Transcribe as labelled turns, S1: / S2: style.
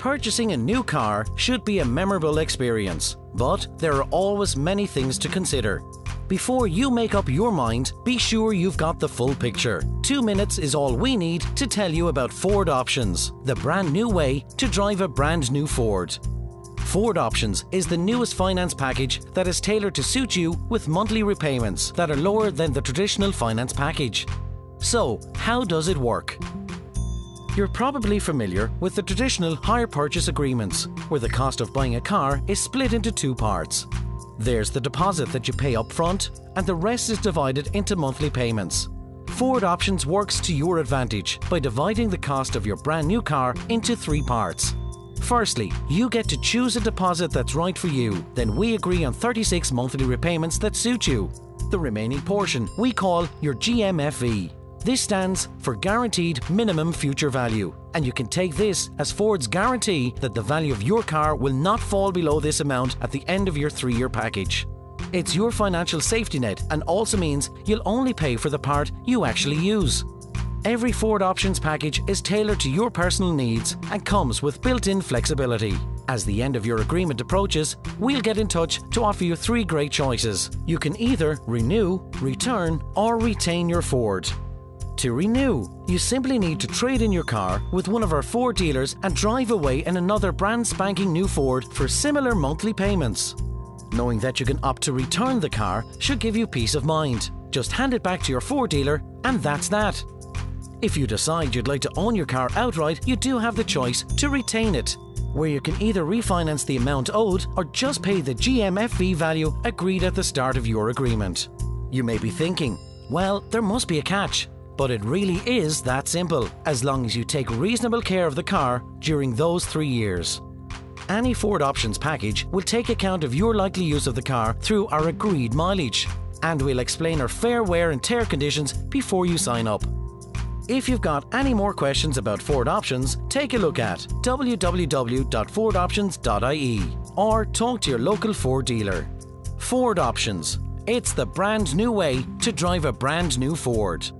S1: Purchasing a new car should be a memorable experience, but there are always many things to consider. Before you make up your mind, be sure you've got the full picture. Two minutes is all we need to tell you about Ford Options, the brand new way to drive a brand new Ford. Ford Options is the newest finance package that is tailored to suit you with monthly repayments that are lower than the traditional finance package. So, how does it work? You're probably familiar with the traditional hire purchase agreements, where the cost of buying a car is split into two parts. There's the deposit that you pay up front, and the rest is divided into monthly payments. Ford Options works to your advantage by dividing the cost of your brand new car into three parts. Firstly, you get to choose a deposit that's right for you, then we agree on 36 monthly repayments that suit you. The remaining portion we call your GMFV. This stands for Guaranteed Minimum Future Value, and you can take this as Ford's guarantee that the value of your car will not fall below this amount at the end of your three year package. It's your financial safety net and also means you'll only pay for the part you actually use. Every Ford Options package is tailored to your personal needs and comes with built in flexibility. As the end of your agreement approaches, we'll get in touch to offer you three great choices. You can either renew, return, or retain your Ford. To renew, you simply need to trade in your car with one of our Ford dealers and drive away in another brand spanking new Ford for similar monthly payments. Knowing that you can opt to return the car should give you peace of mind. Just hand it back to your Ford dealer, and that's that. If you decide you'd like to own your car outright, you do have the choice to retain it, where you can either refinance the amount owed or just pay the GMFV value agreed at the start of your agreement. You may be thinking, well, there must be a catch. But it really is that simple, as long as you take reasonable care of the car during those three years. Any Ford Options package will take account of your likely use of the car through our agreed mileage, and we'll explain our fair wear and tear conditions before you sign up. If you've got any more questions about Ford Options, take a look at www.fordoptions.ie or talk to your local Ford dealer. Ford Options. It's the brand new way to drive a brand new Ford.